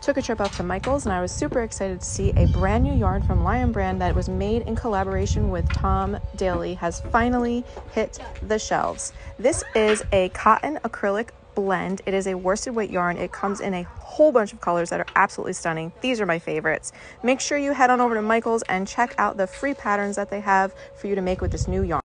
took a trip up to Michael's and I was super excited to see a brand new yarn from Lion Brand that was made in collaboration with Tom Daley has finally hit the shelves. This is a cotton acrylic blend. It is a worsted weight yarn. It comes in a whole bunch of colors that are absolutely stunning. These are my favorites. Make sure you head on over to Michael's and check out the free patterns that they have for you to make with this new yarn.